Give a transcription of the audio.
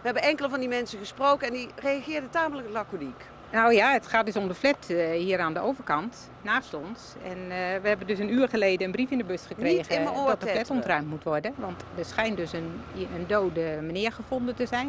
We hebben enkele van die mensen gesproken en die reageerden tamelijk laconiek. Nou ja, het gaat dus om de flat eh, hier aan de overkant, naast ons. En uh, we hebben dus een uur geleden een brief in de bus gekregen eh, dat de flat ontruimd moet worden. Want er schijnt dus een, een dode meneer gevonden te zijn.